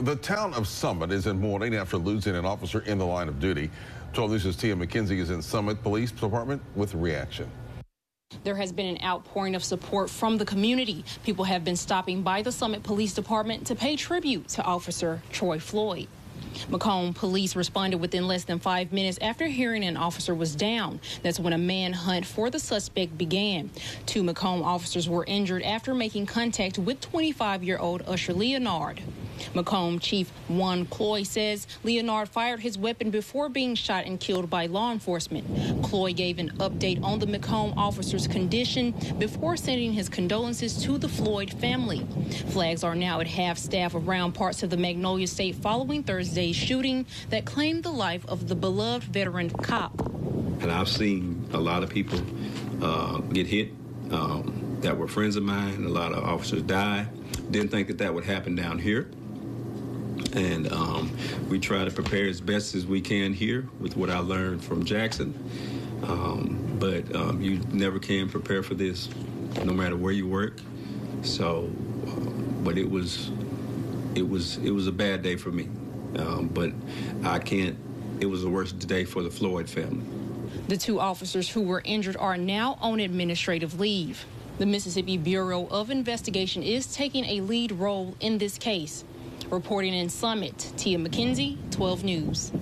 The town of Summit is in mourning after losing an officer in the line of duty. 12 News' Tia McKenzie is in Summit Police Department with reaction. There has been an outpouring of support from the community. People have been stopping by the Summit Police Department to pay tribute to Officer Troy Floyd. McComb police responded within less than five minutes after hearing an officer was down. That's when a manhunt for the suspect began. Two McComb officers were injured after making contact with 25 year old Usher Leonard. McComb Chief Juan Cloy says Leonard fired his weapon before being shot and killed by law enforcement. Cloy gave an update on the McComb officer's condition before sending his condolences to the Floyd family. Flags are now at half staff around parts of the Magnolia State following Thursday's shooting that claimed the life of the beloved veteran cop. And I've seen a lot of people uh, get hit um, that were friends of mine. A lot of officers die. Didn't think that that would happen down here and um, we try to prepare as best as we can here with what I learned from Jackson. Um, but um, you never can prepare for this, no matter where you work. So, uh, but it was, it was, it was a bad day for me. Um, but I can't. It was the worst day for the Floyd family. The two officers who were injured are now on administrative leave. The Mississippi Bureau of Investigation is taking a lead role in this case. Reporting in Summit, Tia McKenzie, 12 News.